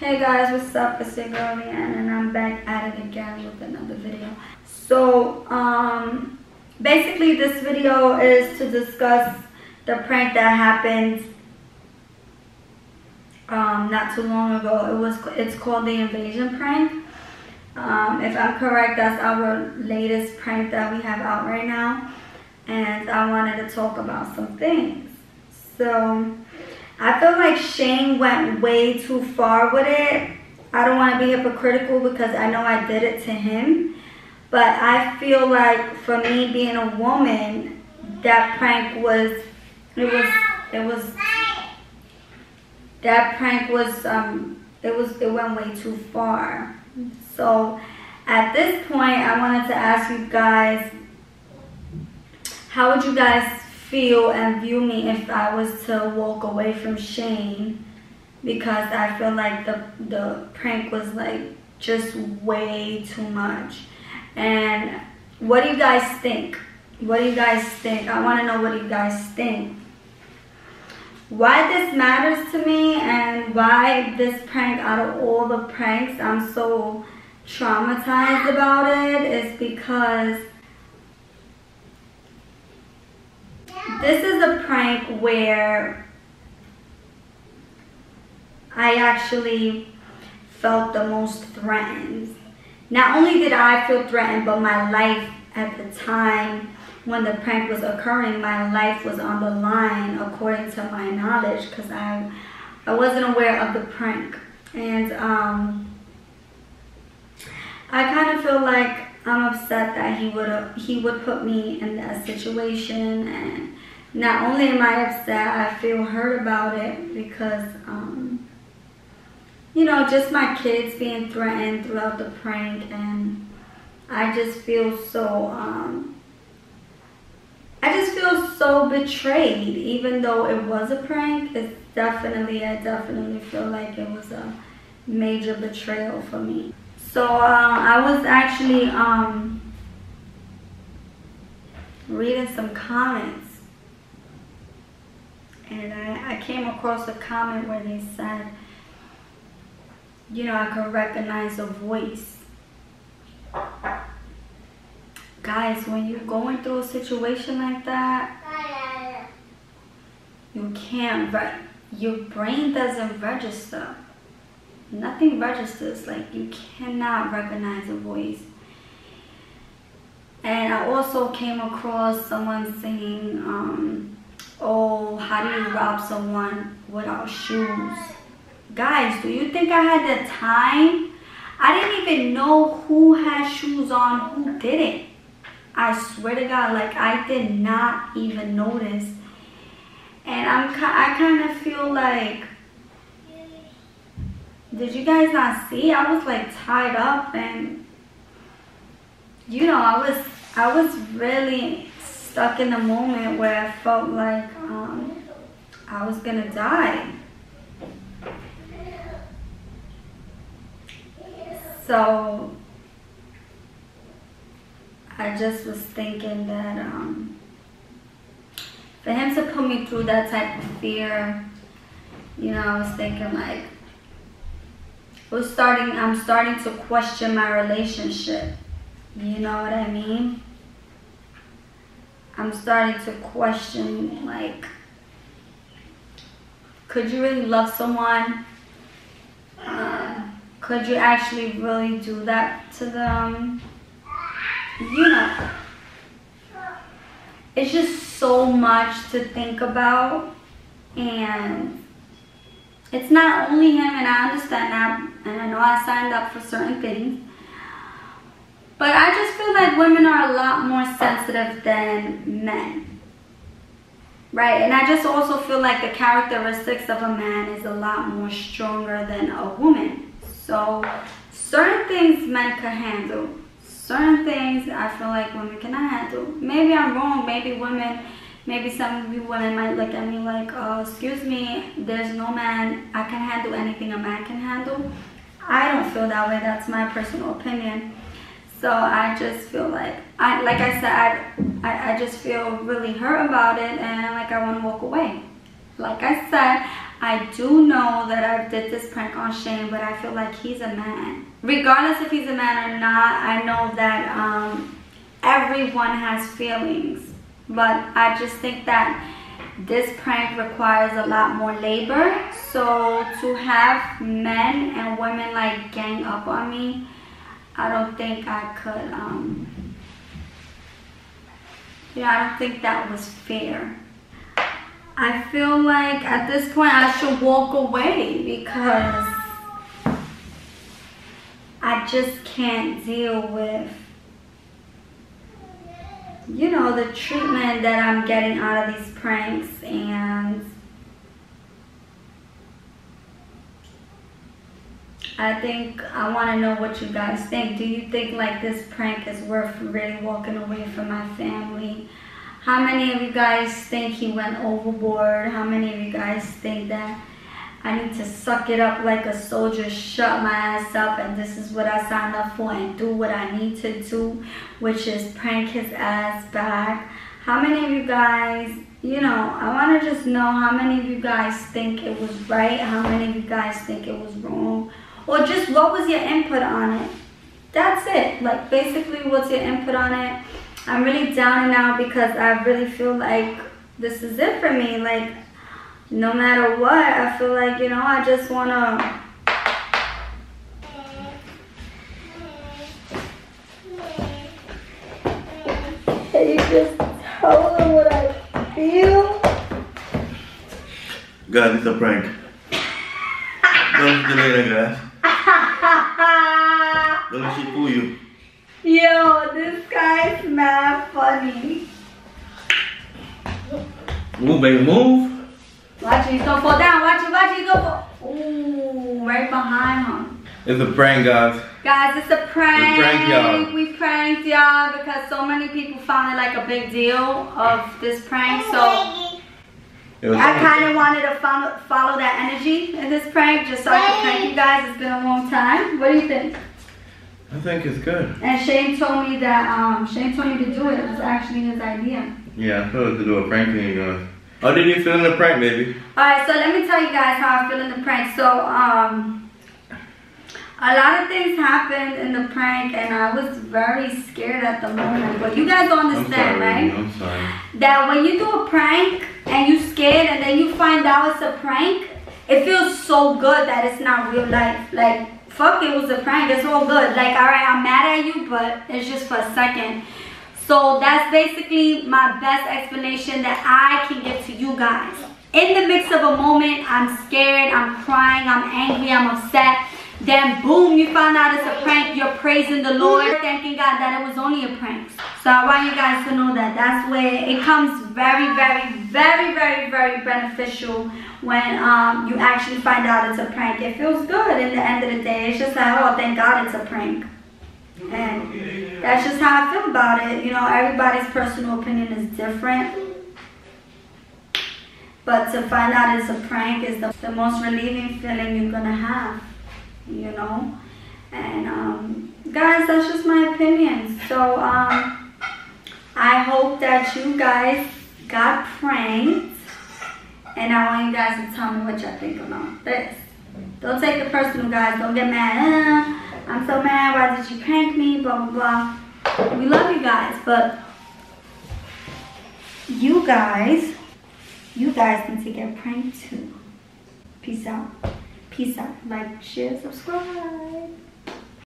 Hey guys, what's up? It's your girl Leanne and I'm back at it again with another video. So, um, basically this video is to discuss the prank that happened um, not too long ago. It was It's called the invasion prank. Um, if I'm correct, that's our latest prank that we have out right now. And I wanted to talk about some things. So, I feel like Shane went way too far with it. I don't want to be hypocritical because I know I did it to him. But I feel like for me being a woman, that prank was, it was, it was, that prank was, um, it was, it went way too far. So at this point, I wanted to ask you guys, how would you guys feel and view me if I was to walk away from Shane because I feel like the the prank was like just way too much. And what do you guys think? What do you guys think? I want to know what you guys think. Why this matters to me and why this prank out of all the pranks I'm so traumatized about it is because this is a prank where I actually felt the most threatened. Not only did I feel threatened, but my life at the time when the prank was occurring, my life was on the line according to my knowledge because I, I wasn't aware of the prank. And um, I kind of feel like I'm upset that he would he would put me in that situation and not only am I upset, I feel hurt about it because, um, you know, just my kids being threatened throughout the prank and I just feel so, um, I just feel so betrayed even though it was a prank. It's definitely, I definitely feel like it was a major betrayal for me. So uh, I was actually um, reading some comments and I, I came across a comment where they said, you know, I could recognize a voice. Guys, when you're going through a situation like that, you can't, but your brain doesn't register. Nothing registers, like you cannot recognize a voice. And I also came across someone saying, um, oh, how do you rob someone without shoes? Guys, do you think I had the time? I didn't even know who had shoes on, who didn't. I swear to God, like I did not even notice. And I'm, I kind of feel like, did you guys not see? I was like tied up and, you know, I was, I was really stuck in a moment where I felt like um, I was gonna die. So I just was thinking that um, for him to put me through that type of fear, you know, I was thinking like, starting, I'm starting to question my relationship. You know what I mean? I'm starting to question like could you really love someone? Uh, could you actually really do that to them? You know, it's just so much to think about and it's not only him and I understand that and I know I signed up for certain things but I just feel like women are a lot more sensitive than men. Right? And I just also feel like the characteristics of a man is a lot more stronger than a woman. So certain things men can handle. Certain things I feel like women cannot handle. Maybe I'm wrong. Maybe women, maybe some women might look at me like, oh, excuse me, there's no man, I can handle anything a man can handle. I don't feel that way. That's my personal opinion. So I just feel like, I like I said, I, I just feel really hurt about it and like I want to walk away. Like I said, I do know that I did this prank on Shane, but I feel like he's a man. Regardless if he's a man or not, I know that um, everyone has feelings. But I just think that this prank requires a lot more labor. So to have men and women like gang up on me, I don't think I could, um, yeah, I don't think that was fair. I feel like at this point I should walk away because I just can't deal with you know the treatment that I'm getting out of these pranks and I think I want to know what you guys think. Do you think like this prank is worth really walking away from my family? How many of you guys think he went overboard? How many of you guys think that I need to suck it up like a soldier, shut my ass up, and this is what I signed up for, and do what I need to do, which is prank his ass back? How many of you guys, you know, I want to just know how many of you guys think it was right, how many of you guys think it was wrong, or just what was your input on it? That's it. Like, basically, what's your input on it? I'm really down and out because I really feel like this is it for me. Like, no matter what, I feel like, you know, I just want to... Can you just tell them what I feel? God, it's a prank. Don't delay that, guys. Don't let she fool you. Yo, this guy's mad funny. Move, baby, move. Watch it, he's gonna fall down. Watch it, watch it, he's gonna fall. Ooh, right behind him. It's a prank, guys. Guys, it's a prank. We pranked y'all. We pranked y'all because so many people found it like a big deal of this prank. So I kind of wanted to follow, follow that energy in this prank just so I could prank you guys. It's been a long time. What do you think? I think it's good. And Shane told me that um, Shane told me to do it. It was actually his idea. Yeah, I told to do a prank you guys. How did you feel in the prank, baby? Alright, so let me tell you guys how I feel in the prank. So, um, a lot of things happened in the prank, and I was very scared at the moment. But you guys don't I'm understand, sorry, right? I'm sorry. That when you do a prank and you're scared, and then you find out it's a prank, it feels so good that it's not real life. Like, fuck, it was a prank. It's all good. Like, alright, I'm mad at you, but it's just for a second. So that's basically my best explanation that I can give to you guys. In the mix of a moment, I'm scared, I'm crying, I'm angry, I'm upset. Then boom, you found out it's a prank. You're praising the Lord, thanking God that it was only a prank. So I want you guys to know that that's where it comes very, very, very, very, very beneficial when um, you actually find out it's a prank. It feels good in the end of the day. It's just like, oh, thank God it's a prank. And that's just how I feel about it. You know, everybody's personal opinion is different. But to find out it's a prank is the, the most relieving feeling you're gonna have, you know? And um, guys, that's just my opinion. So um, I hope that you guys got pranked. And I want you guys to tell me what y'all think about this. Don't take it personal, guys. Don't get mad. Uh, I'm so mad. Why did you prank me? Blah, blah, blah. We love you guys, but you guys, you guys need to get pranked too. Peace out. Peace out. Like, share, subscribe.